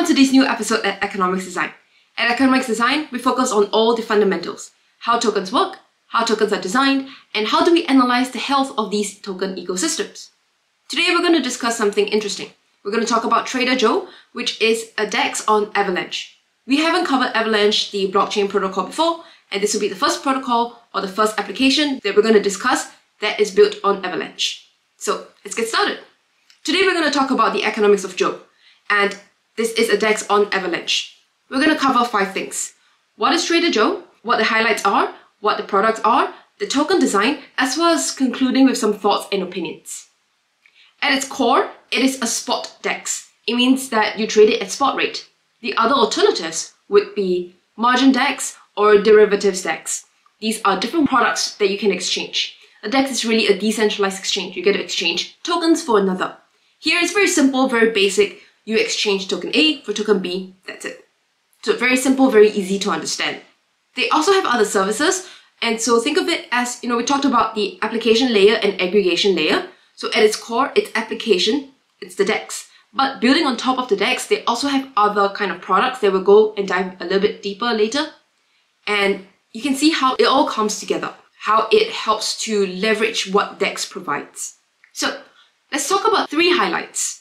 Welcome to this new episode at Economics Design. At Economics Design, we focus on all the fundamentals how tokens work, how tokens are designed, and how do we analyze the health of these token ecosystems. Today, we're going to discuss something interesting. We're going to talk about Trader Joe, which is a DEX on Avalanche. We haven't covered Avalanche, the blockchain protocol, before, and this will be the first protocol or the first application that we're going to discuss that is built on Avalanche. So let's get started. Today, we're going to talk about the economics of Joe, and this is a DEX on Avalanche. We're going to cover five things. What is Trader Joe? What the highlights are? What the products are? The token design, as well as concluding with some thoughts and opinions. At its core, it is a spot DEX. It means that you trade it at spot rate. The other alternatives would be margin DEX or derivatives DEX. These are different products that you can exchange. A DEX is really a decentralized exchange. You get to exchange tokens for another. Here it's very simple, very basic you exchange token A for token B, that's it. So very simple, very easy to understand. They also have other services, and so think of it as, you know, we talked about the application layer and aggregation layer. So at its core, it's application, it's the DEX. But building on top of the DEX, they also have other kind of products that will go and dive a little bit deeper later. And you can see how it all comes together, how it helps to leverage what DEX provides. So let's talk about three highlights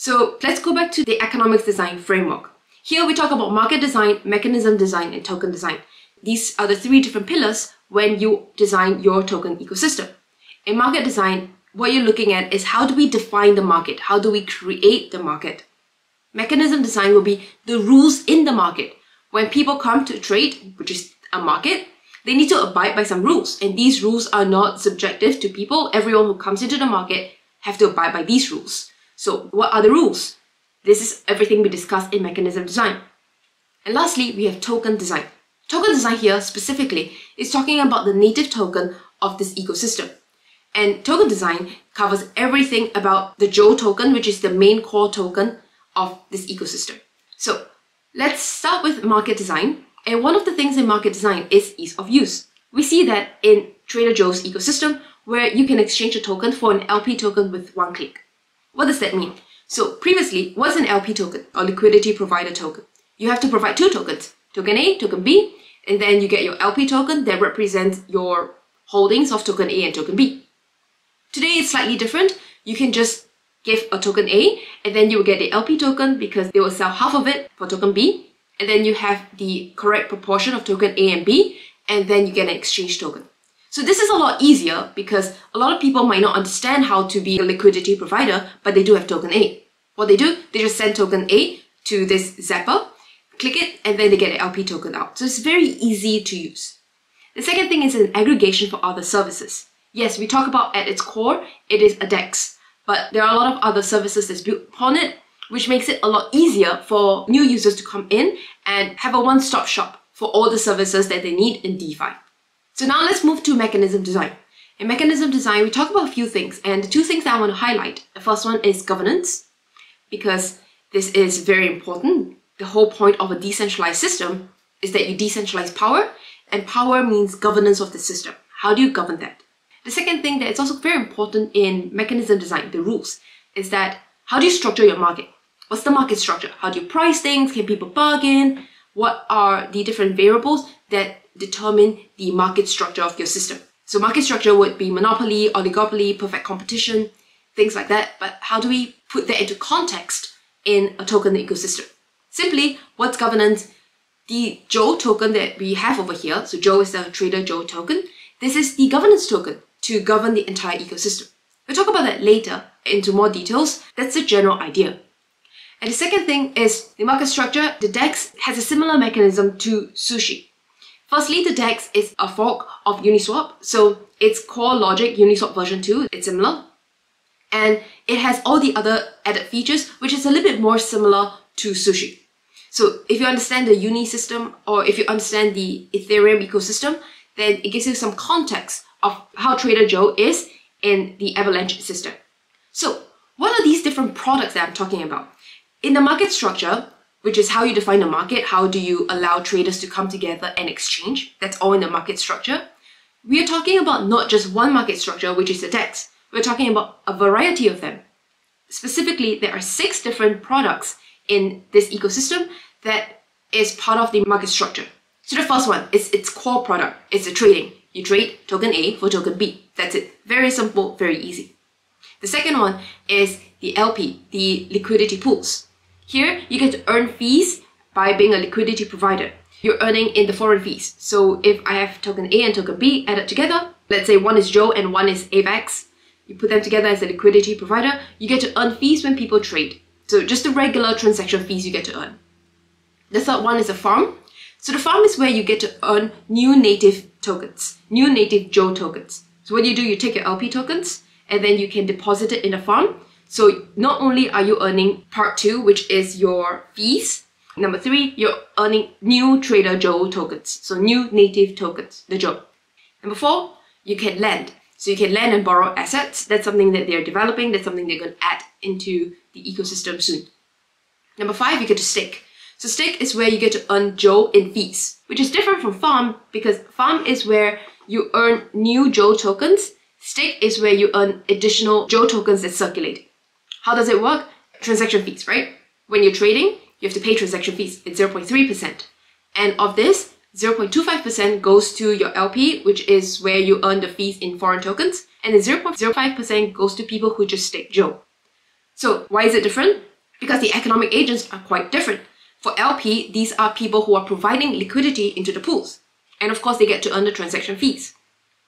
so let's go back to the economics design framework. Here we talk about market design, mechanism design, and token design. These are the three different pillars when you design your token ecosystem. In market design, what you're looking at is how do we define the market? How do we create the market? Mechanism design will be the rules in the market. When people come to trade, which is a market, they need to abide by some rules. And these rules are not subjective to people. Everyone who comes into the market have to abide by these rules. So what are the rules? This is everything we discussed in mechanism design. And lastly, we have token design. Token design here specifically is talking about the native token of this ecosystem. And token design covers everything about the Joe token, which is the main core token of this ecosystem. So let's start with market design. And one of the things in market design is ease of use. We see that in Trader Joe's ecosystem, where you can exchange a token for an LP token with one click. What does that mean? So previously, what's an LP token or liquidity provider token? You have to provide two tokens, token A, token B, and then you get your LP token that represents your holdings of token A and token B. Today it's slightly different. You can just give a token A and then you will get the LP token because they will sell half of it for token B and then you have the correct proportion of token A and B and then you get an exchange token. So this is a lot easier because a lot of people might not understand how to be a liquidity provider, but they do have token A. What they do, they just send token A to this zapper, click it, and then they get an LP token out. So it's very easy to use. The second thing is an aggregation for other services. Yes, we talk about at its core, it is a DEX, but there are a lot of other services that's built upon it, which makes it a lot easier for new users to come in and have a one-stop shop for all the services that they need in DeFi. So now let's move to mechanism design. In mechanism design, we talk about a few things, and the two things that I want to highlight. The first one is governance, because this is very important. The whole point of a decentralized system is that you decentralize power, and power means governance of the system. How do you govern that? The second thing that is also very important in mechanism design, the rules, is that how do you structure your market? What's the market structure? How do you price things? Can people bargain? What are the different variables that determine the market structure of your system. So market structure would be monopoly, oligopoly, perfect competition, things like that. But how do we put that into context in a token ecosystem? Simply, what's governance? The Joe token that we have over here, so Joe is the Trader Joe token, this is the governance token to govern the entire ecosystem. We'll talk about that later into more details. That's the general idea. And the second thing is the market structure. The DEX has a similar mechanism to Sushi. Firstly, the DEX is a fork of Uniswap, so its core logic, Uniswap version 2, it's similar. And it has all the other added features, which is a little bit more similar to Sushi. So if you understand the Uni system, or if you understand the Ethereum ecosystem, then it gives you some context of how Trader Joe is in the Avalanche system. So what are these different products that I'm talking about? In the market structure, which is how you define a market. How do you allow traders to come together and exchange? That's all in the market structure. We are talking about not just one market structure, which is the DEX. We're talking about a variety of them. Specifically, there are six different products in this ecosystem that is part of the market structure. So the first one is its core product. It's the trading. You trade token A for token B. That's it. Very simple, very easy. The second one is the LP, the liquidity pools. Here, you get to earn fees by being a liquidity provider. You're earning in the foreign fees. So if I have token A and token B added together, let's say one is Joe and one is AVAX, you put them together as a liquidity provider, you get to earn fees when people trade. So just the regular transaction fees you get to earn. The third one is a farm. So the farm is where you get to earn new native tokens, new native Joe tokens. So what you do, you take your LP tokens and then you can deposit it in the farm. So not only are you earning part two, which is your fees, number three, you're earning new Trader Joe tokens. So new native tokens, the Joe. Number four, you can lend. So you can lend and borrow assets. That's something that they're developing. That's something they're going to add into the ecosystem soon. Number five, you get to stake. So stake is where you get to earn Joe in fees, which is different from farm because farm is where you earn new Joe tokens. Stake is where you earn additional Joe tokens that circulate. How does it work? Transaction fees, right? When you're trading, you have to pay transaction fees. It's 0.3%. And of this, 0.25% goes to your LP, which is where you earn the fees in foreign tokens, and the 0.05% goes to people who just stake Joe. So why is it different? Because the economic agents are quite different. For LP, these are people who are providing liquidity into the pools. And of course, they get to earn the transaction fees.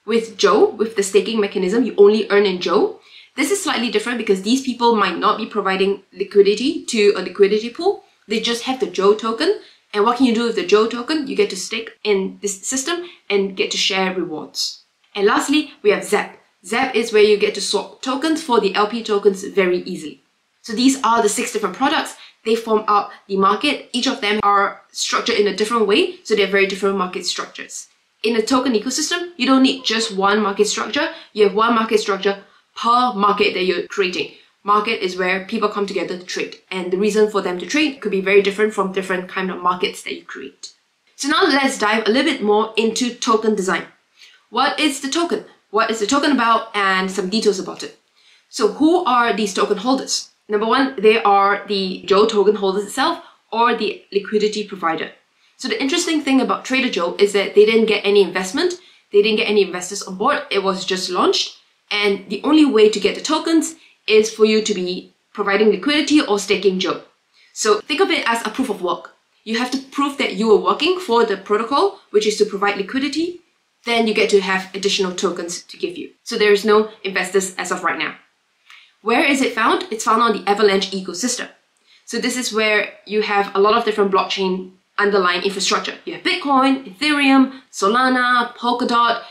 With Joe, with the staking mechanism, you only earn in Joe. This is slightly different because these people might not be providing liquidity to a liquidity pool. They just have the Joe token. And what can you do with the Joe token? You get to stake in this system and get to share rewards. And lastly, we have Zap. Zap is where you get to swap tokens for the LP tokens very easily. So these are the six different products. They form out the market. Each of them are structured in a different way, so they're very different market structures. In a token ecosystem, you don't need just one market structure. You have one market structure per market that you're creating. Market is where people come together to trade, and the reason for them to trade could be very different from different kind of markets that you create. So now let's dive a little bit more into token design. What is the token? What is the token about and some details about it. So who are these token holders? Number one, they are the Joe token holders itself or the liquidity provider. So the interesting thing about Trader Joe is that they didn't get any investment, they didn't get any investors on board, it was just launched. And the only way to get the tokens is for you to be providing liquidity or staking Joe. So think of it as a proof of work. You have to prove that you are working for the protocol, which is to provide liquidity. Then you get to have additional tokens to give you. So there is no investors as of right now. Where is it found? It's found on the Avalanche ecosystem. So this is where you have a lot of different blockchain underlying infrastructure. You have Bitcoin, Ethereum, Solana, Polkadot,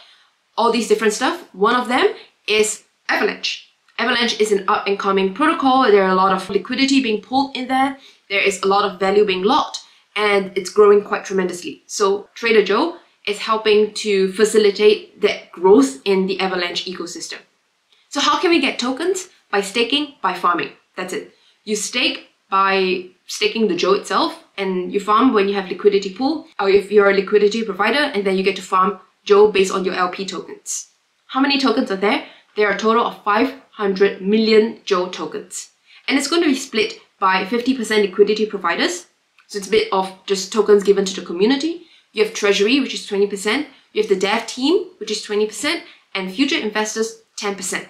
all these different stuff. One of them is Avalanche. Avalanche is an up and coming protocol. There are a lot of liquidity being pulled in there. There is a lot of value being locked and it's growing quite tremendously. So Trader Joe is helping to facilitate that growth in the Avalanche ecosystem. So how can we get tokens? By staking, by farming. That's it. You stake by staking the Joe itself and you farm when you have liquidity pool or if you're a liquidity provider and then you get to farm Joe based on your LP tokens. How many tokens are there? There are a total of 500 million Joe tokens. And it's going to be split by 50% liquidity providers. So it's a bit of just tokens given to the community. You have treasury, which is 20%. You have the dev team, which is 20%, and future investors, 10%.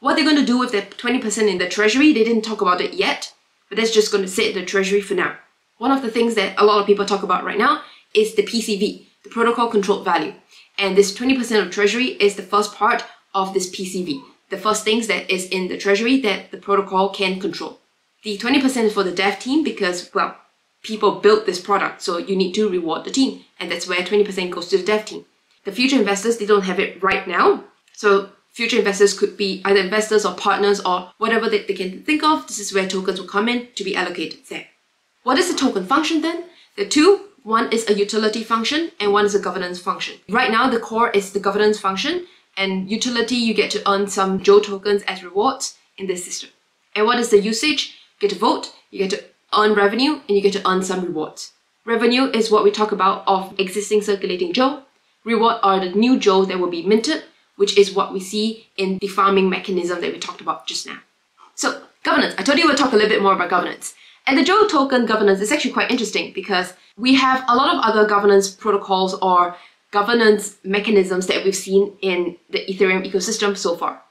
What they're going to do with the 20% in the treasury, they didn't talk about it yet, but that's just going to sit in the treasury for now. One of the things that a lot of people talk about right now is the PCV, the protocol controlled value. And this 20% of treasury is the first part of this PCV, the first things that is in the treasury that the protocol can control. The 20% is for the dev team because, well, people built this product, so you need to reward the team. And that's where 20% goes to the dev team. The future investors, they don't have it right now. So future investors could be either investors or partners or whatever that they can think of. This is where tokens will come in to be allocated there. What is the token function then? Are two. One is a utility function and one is a governance function. Right now, the core is the governance function and utility, you get to earn some Joe tokens as rewards in this system. And what is the usage? You get to vote, you get to earn revenue, and you get to earn some rewards. Revenue is what we talk about of existing circulating Joe. Reward are the new Joe that will be minted which is what we see in the farming mechanism that we talked about just now. So governance, I told you we'll talk a little bit more about governance. And the Joe token governance is actually quite interesting because we have a lot of other governance protocols or governance mechanisms that we've seen in the Ethereum ecosystem so far.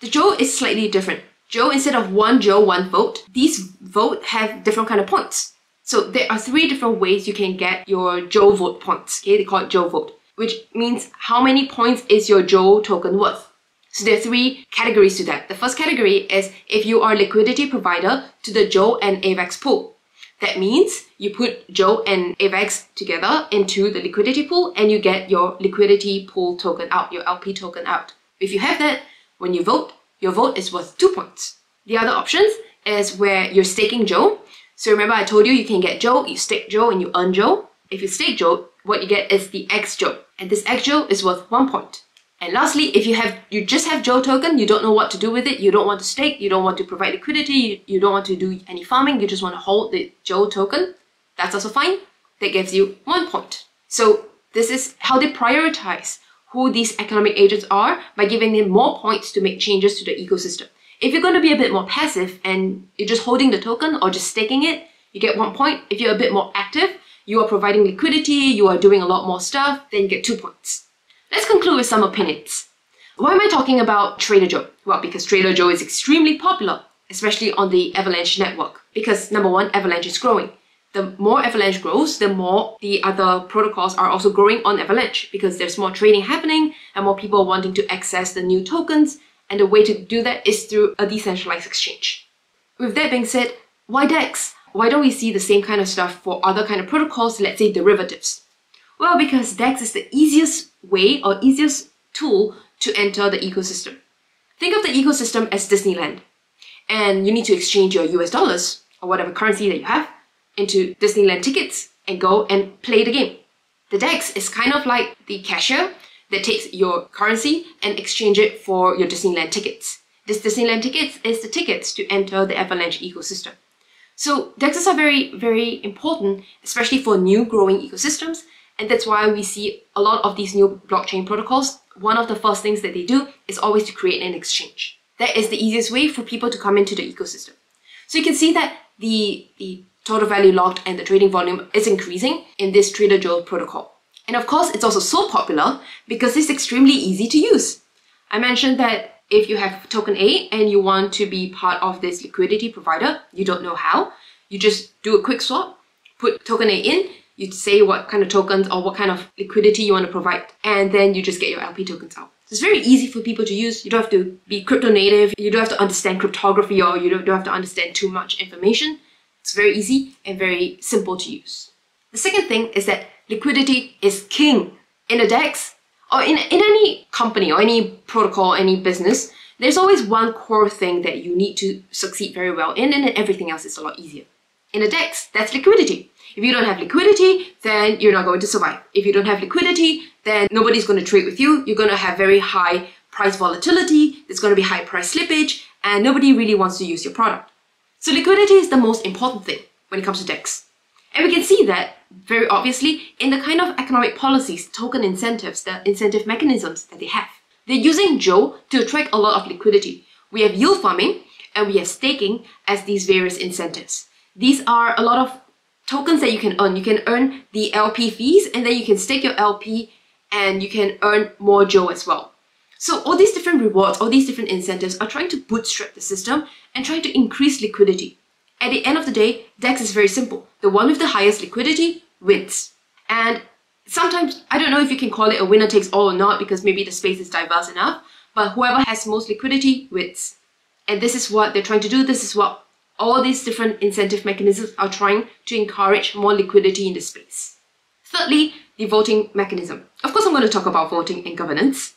The Joe is slightly different. Joe, instead of one Joe, one vote, these vote have different kind of points. So there are three different ways you can get your Joe vote points. Okay, they call it Joe vote, which means how many points is your Joe token worth. So there are three categories to that. The first category is if you are liquidity provider to the Joe and AVAX pool. That means you put Joe and AVAX together into the liquidity pool and you get your liquidity pool token out, your LP token out. If you have that, when you vote, your vote is worth two points. The other options is where you're staking Joe so remember I told you you can get Joe, you stake Joe and you earn Joe. If you stake Joe, what you get is the X Joe. And this X Joe is worth one point. And lastly, if you have you just have Joe token, you don't know what to do with it, you don't want to stake, you don't want to provide liquidity, you, you don't want to do any farming, you just want to hold the Joe token, that's also fine. That gives you one point. So this is how they prioritize who these economic agents are by giving them more points to make changes to the ecosystem. If you're going to be a bit more passive and you're just holding the token or just staking it, you get one point. If you're a bit more active, you are providing liquidity, you are doing a lot more stuff, then you get two points. Let's conclude with some opinions. Why am I talking about Trader Joe? Well, because Trader Joe is extremely popular, especially on the Avalanche network. Because number one, Avalanche is growing. The more Avalanche grows, the more the other protocols are also growing on Avalanche because there's more trading happening and more people wanting to access the new tokens and the way to do that is through a decentralized exchange. With that being said, why DEX? Why don't we see the same kind of stuff for other kind of protocols, let's say derivatives? Well, because DEX is the easiest way or easiest tool to enter the ecosystem. Think of the ecosystem as Disneyland. And you need to exchange your US dollars or whatever currency that you have into Disneyland tickets and go and play the game. The DEX is kind of like the cashier that takes your currency and exchange it for your Disneyland tickets. This Disneyland tickets is the tickets to enter the Avalanche ecosystem. So DEXs are very, very important, especially for new growing ecosystems. And that's why we see a lot of these new blockchain protocols. One of the first things that they do is always to create an exchange. That is the easiest way for people to come into the ecosystem. So you can see that the, the total value locked and the trading volume is increasing in this Trader Joe protocol. And of course, it's also so popular because it's extremely easy to use. I mentioned that if you have token A and you want to be part of this liquidity provider, you don't know how, you just do a quick swap, put token A in, you say what kind of tokens or what kind of liquidity you want to provide, and then you just get your LP tokens out. So it's very easy for people to use. You don't have to be crypto native, you don't have to understand cryptography or you don't, don't have to understand too much information. It's very easy and very simple to use. The second thing is that liquidity is king. In a DEX, or in, in any company or any protocol, any business, there's always one core thing that you need to succeed very well in, and then everything else is a lot easier. In a DEX, that's liquidity. If you don't have liquidity, then you're not going to survive. If you don't have liquidity, then nobody's going to trade with you. You're going to have very high price volatility, there's going to be high price slippage, and nobody really wants to use your product. So liquidity is the most important thing when it comes to DEX. And we can see that very obviously in the kind of economic policies, token incentives, the incentive mechanisms that they have. They're using Joe to attract a lot of liquidity. We have yield farming and we have staking as these various incentives. These are a lot of tokens that you can earn. You can earn the LP fees and then you can stake your LP and you can earn more Joe as well. So all these different rewards, all these different incentives are trying to bootstrap the system and trying to increase liquidity. At the end of the day, DEX is very simple. The one with the highest liquidity wins. And sometimes, I don't know if you can call it a winner takes all or not because maybe the space is diverse enough, but whoever has most liquidity wins. And this is what they're trying to do. This is what all these different incentive mechanisms are trying to encourage more liquidity in the space. Thirdly, the voting mechanism. Of course, I'm going to talk about voting and governance.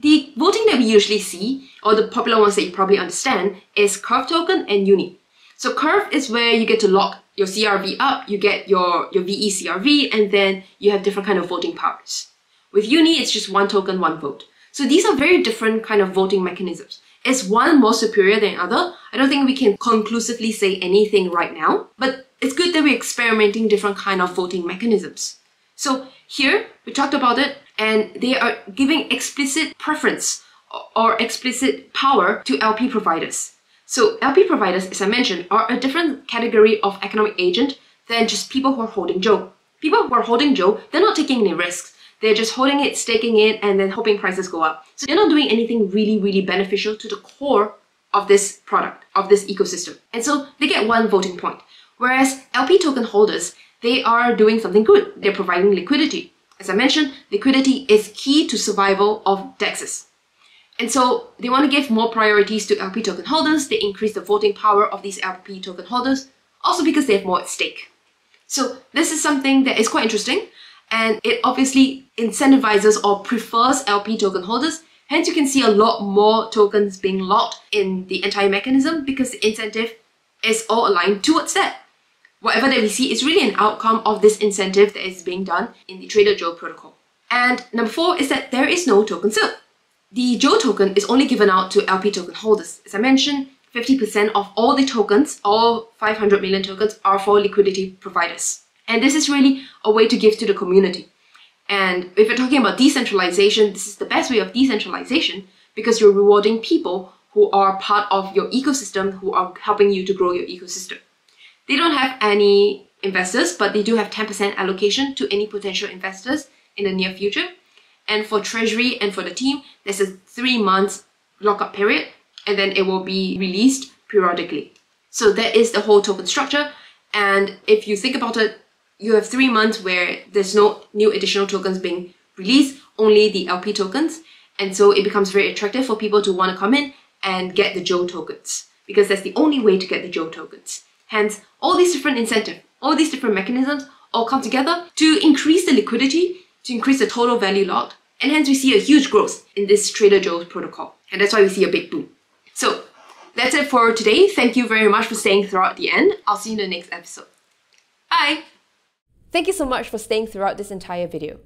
The voting that we usually see, or the popular ones that you probably understand, is Curve token and Uni. So curve is where you get to lock your CRV up, you get your, your VE CRV, and then you have different kind of voting powers. With Uni, it's just one token, one vote. So these are very different kind of voting mechanisms. Is one more superior than other? I don't think we can conclusively say anything right now, but it's good that we're experimenting different kind of voting mechanisms. So here, we talked about it, and they are giving explicit preference or explicit power to LP providers. So LP providers, as I mentioned, are a different category of economic agent than just people who are holding Joe. People who are holding Joe, they're not taking any risks. They're just holding it, staking it, and then hoping prices go up. So they're not doing anything really, really beneficial to the core of this product, of this ecosystem. And so they get one voting point. Whereas LP token holders, they are doing something good. They're providing liquidity. As I mentioned, liquidity is key to survival of DEXs. And so they want to give more priorities to LP token holders. They increase the voting power of these LP token holders, also because they have more at stake. So this is something that is quite interesting and it obviously incentivizes or prefers LP token holders. Hence, you can see a lot more tokens being locked in the entire mechanism because the incentive is all aligned towards that. Whatever that we see is really an outcome of this incentive that is being done in the Trader Joe protocol. And number four is that there is no token sale. The Joe token is only given out to LP token holders. As I mentioned, 50% of all the tokens, all 500 million tokens, are for liquidity providers. And this is really a way to give to the community. And if you're talking about decentralization, this is the best way of decentralization because you're rewarding people who are part of your ecosystem, who are helping you to grow your ecosystem. They don't have any investors, but they do have 10% allocation to any potential investors in the near future. And for Treasury and for the team, there's a three months lockup period, and then it will be released periodically. So that is the whole token structure. And if you think about it, you have three months where there's no new additional tokens being released, only the LP tokens. And so it becomes very attractive for people to want to come in and get the Joe tokens because that's the only way to get the Joe tokens. Hence, all these different incentives, all these different mechanisms all come together to increase the liquidity, to increase the total value locked, and hence we see a huge growth in this Trader Joe's protocol. And that's why we see a big boom. So that's it for today. Thank you very much for staying throughout the end. I'll see you in the next episode. Bye! Thank you so much for staying throughout this entire video.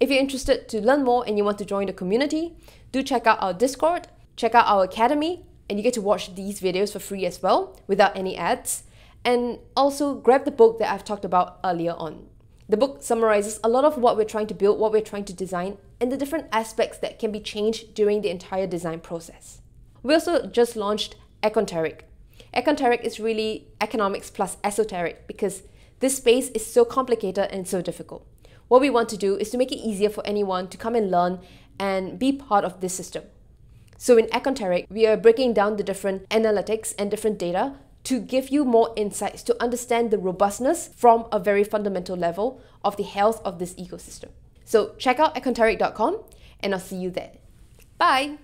If you're interested to learn more and you want to join the community, do check out our Discord, check out our Academy, and you get to watch these videos for free as well, without any ads. And also grab the book that I've talked about earlier on. The book summarizes a lot of what we're trying to build, what we're trying to design, and the different aspects that can be changed during the entire design process. We also just launched Econteric. Econteric is really economics plus esoteric because this space is so complicated and so difficult. What we want to do is to make it easier for anyone to come and learn and be part of this system. So in Econteric, we are breaking down the different analytics and different data to give you more insights to understand the robustness from a very fundamental level of the health of this ecosystem. So check out econteric.com and I'll see you there. Bye!